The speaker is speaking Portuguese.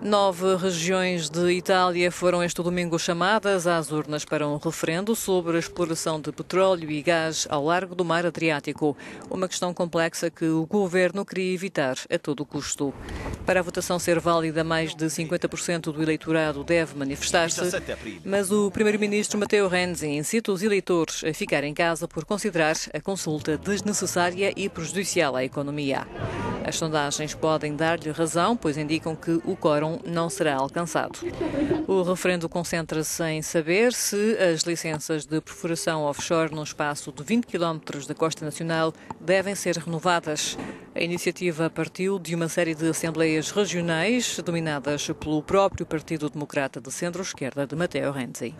Nove regiões de Itália foram este domingo chamadas às urnas para um referendo sobre a exploração de petróleo e gás ao largo do mar Adriático. Uma questão complexa que o governo queria evitar a todo custo. Para a votação ser válida, mais de 50% do eleitorado deve manifestar-se, mas o primeiro-ministro Matteo Renzi incita os eleitores a ficar em casa por considerar a consulta desnecessária e prejudicial à economia. As sondagens podem dar-lhe razão, pois indicam que o quórum não será alcançado. O referendo concentra-se em saber se as licenças de perfuração offshore num espaço de 20 km da costa nacional devem ser renovadas. A iniciativa partiu de uma série de assembleias regionais dominadas pelo próprio Partido Democrata de Centro-Esquerda de Matteo Renzi.